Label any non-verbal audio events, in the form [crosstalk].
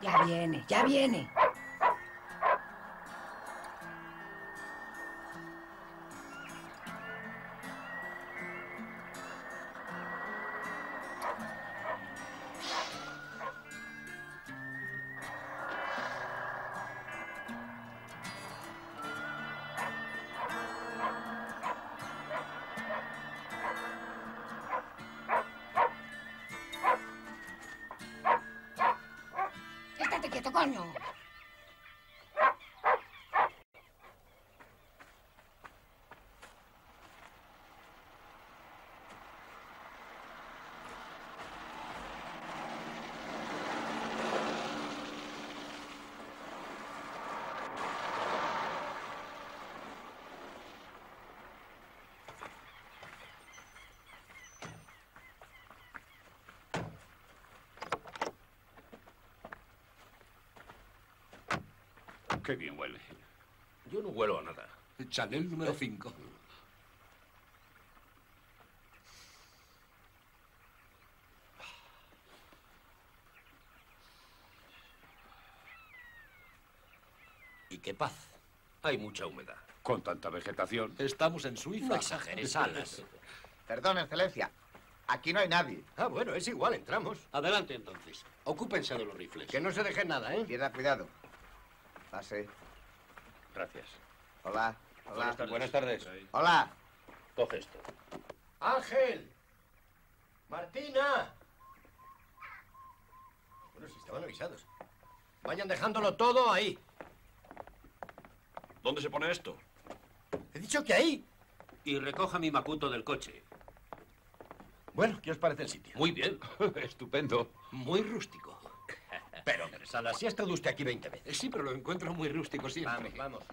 Ya viene, ya viene. ってけたかにょ。Qué bien huele. Yo no huelo a nada. Chanel número 5. Y qué paz. Hay mucha humedad. Con tanta vegetación. Estamos en Suiza. No exageres, Alas. Perdón, excelencia. Aquí no hay nadie. Ah, bueno, es igual, entramos. Adelante, entonces. Ocúpense de los rifles. Que no se dejen nada, ¿eh? Pierda cuidado. Pase. Gracias. Hola. Hola. Buenas tardes. Hola. Coge esto. ¡Ángel! ¡Martina! Bueno, si estaban avisados. Vayan dejándolo todo ahí. ¿Dónde se pone esto? He dicho que ahí. Y recoja mi macuto del coche. Bueno, ¿qué os parece el sitio? Muy bien. [laughs] Estupendo. Muy rústico. Pero, Salas, si ha estado usted aquí 20 veces. Sí, pero lo encuentro muy rústico siempre. Vamos, vamos.